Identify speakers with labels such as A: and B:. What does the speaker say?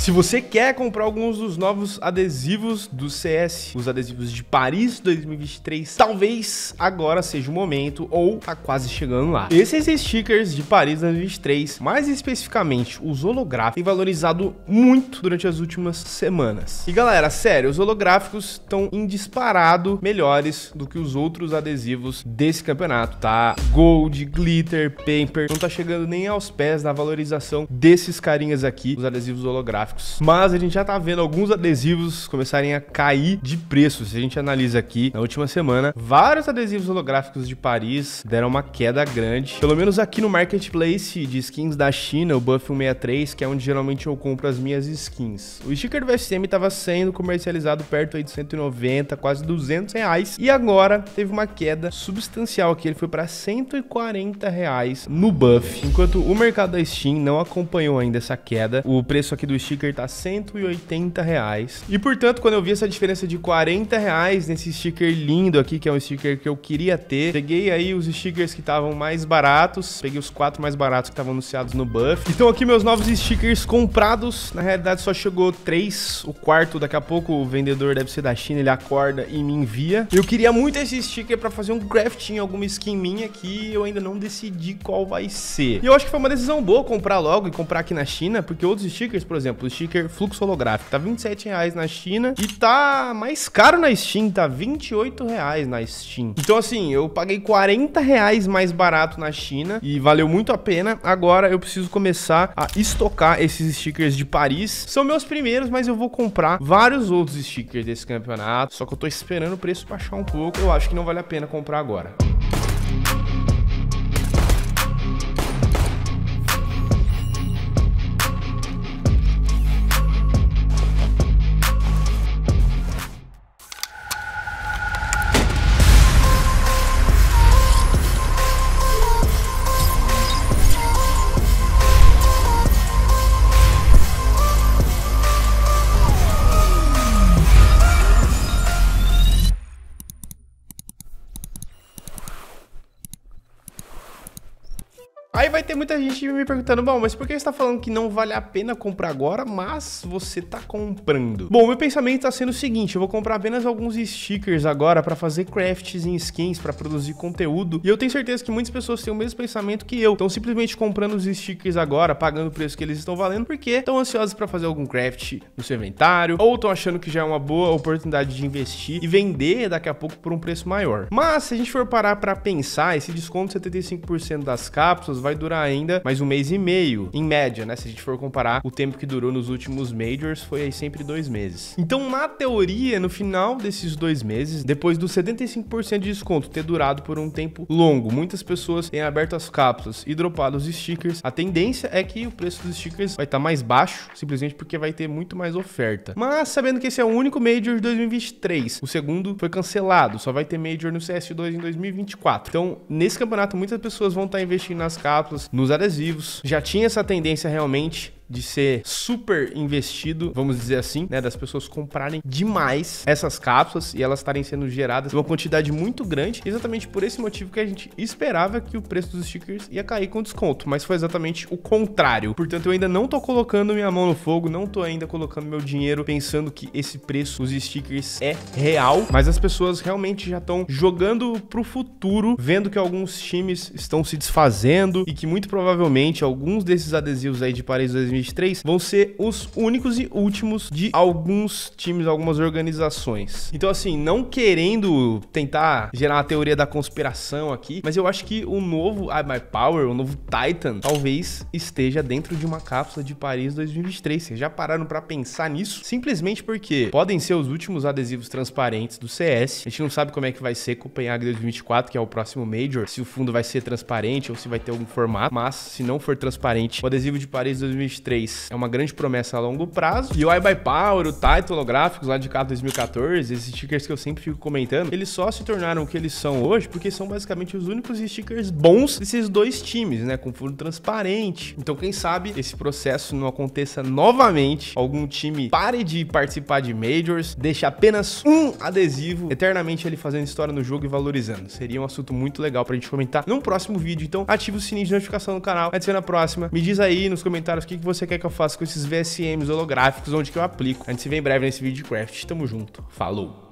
A: Se você quer comprar alguns dos novos adesivos do CS, os adesivos de Paris 2023, talvez agora seja o momento ou tá quase chegando lá. Esses stickers de Paris 2023, mais especificamente os holográficos, têm valorizado muito durante as últimas semanas. E galera, sério, os holográficos estão em disparado melhores do que os outros adesivos desse campeonato, tá? Gold, Glitter, Paper, não tá chegando nem aos pés da valorização desses carinhas aqui, os adesivos holográficos gráficos. Mas a gente já tá vendo alguns adesivos começarem a cair de preço. Se a gente analisa aqui, na última semana, vários adesivos holográficos de Paris deram uma queda grande. Pelo menos aqui no Marketplace de skins da China, o Buff 163, que é onde geralmente eu compro as minhas skins. O sticker do VSM estava sendo comercializado perto aí de 190, quase 200 reais. E agora teve uma queda substancial aqui. Ele foi para 140 reais no Buff. Enquanto o mercado da Steam não acompanhou ainda essa queda, o preço aqui do sticker sticker tá 180 reais. E portanto, quando eu vi essa diferença de 40 reais nesse sticker lindo aqui, que é um sticker que eu queria ter, peguei aí os stickers que estavam mais baratos, peguei os quatro mais baratos que estavam anunciados no buff. Então aqui meus novos stickers comprados, na realidade só chegou três, o quarto daqui a pouco o vendedor deve ser da China, ele acorda e me envia. Eu queria muito esse sticker para fazer um crafting, alguma skin minha que eu ainda não decidi qual vai ser. E eu acho que foi uma decisão boa comprar logo e comprar aqui na China, porque outros stickers, por exemplo, sticker fluxo holográfico. Tá 27 reais na China e tá mais caro na Steam, tá 28 reais na Steam. Então assim, eu paguei 40 reais mais barato na China e valeu muito a pena. Agora eu preciso começar a estocar esses stickers de Paris. São meus primeiros, mas eu vou comprar vários outros stickers desse campeonato. Só que eu tô esperando o preço baixar um pouco. Eu acho que não vale a pena comprar agora. Aí vai ter muita gente me perguntando, bom, mas por que você tá falando que não vale a pena comprar agora, mas você tá comprando? Bom, meu pensamento tá sendo o seguinte, eu vou comprar apenas alguns stickers agora para fazer crafts em skins, para produzir conteúdo, e eu tenho certeza que muitas pessoas têm o mesmo pensamento que eu, estão simplesmente comprando os stickers agora, pagando o preço que eles estão valendo, porque estão ansiosos para fazer algum craft no seu inventário, ou estão achando que já é uma boa oportunidade de investir e vender daqui a pouco por um preço maior. Mas, se a gente for parar para pensar, esse desconto de 75% das cápsulas vai durar ainda mais um mês e meio, em média, né? Se a gente for comparar o tempo que durou nos últimos Majors, foi aí sempre dois meses. Então, na teoria, no final desses dois meses, depois do 75% de desconto ter durado por um tempo longo, muitas pessoas têm aberto as cápsulas e dropado os stickers, a tendência é que o preço dos stickers vai estar tá mais baixo, simplesmente porque vai ter muito mais oferta. Mas, sabendo que esse é o único Major de 2023, o segundo foi cancelado, só vai ter Major no CS2 em 2024. Então, nesse campeonato, muitas pessoas vão estar tá investindo nas cápsulas cápsulas, nos adesivos. Já tinha essa tendência realmente de ser super investido, vamos dizer assim, né, das pessoas comprarem demais essas cápsulas e elas estarem sendo geradas uma quantidade muito grande, exatamente por esse motivo que a gente esperava que o preço dos stickers ia cair com desconto, mas foi exatamente o contrário. Portanto, eu ainda não tô colocando minha mão no fogo, não tô ainda colocando meu dinheiro pensando que esse preço dos stickers é real, mas as pessoas realmente já estão jogando pro futuro, vendo que alguns times estão se desfazendo e que muito provavelmente alguns desses adesivos aí de Paris 2020 2023 vão ser os únicos e últimos de alguns times, algumas organizações. Então, assim, não querendo tentar gerar uma teoria da conspiração aqui, mas eu acho que o novo I My Power, o novo Titan, talvez esteja dentro de uma cápsula de Paris 2023. Vocês já pararam para pensar nisso? Simplesmente porque podem ser os últimos adesivos transparentes do CS. A gente não sabe como é que vai ser Copenhague 2024, que é o próximo Major, se o fundo vai ser transparente ou se vai ter algum formato, mas se não for transparente, o adesivo de Paris 2023 3 é uma grande promessa a longo prazo. E o iBuyPower, o Titan holográficos lá de cá 2014, esses stickers que eu sempre fico comentando, eles só se tornaram o que eles são hoje porque são basicamente os únicos stickers bons desses dois times, né? Com fundo transparente. Então, quem sabe esse processo não aconteça novamente, algum time pare de participar de Majors, deixe apenas um adesivo, eternamente ele fazendo história no jogo e valorizando. Seria um assunto muito legal pra gente comentar num próximo vídeo. Então, ativa o sininho de notificação no canal, a próxima, me diz aí nos comentários o que, que você você quer que eu faça com esses VSMs holográficos, onde que eu aplico. A gente se vê em breve nesse vídeo de craft. Tamo junto. Falou!